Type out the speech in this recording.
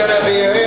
gonna be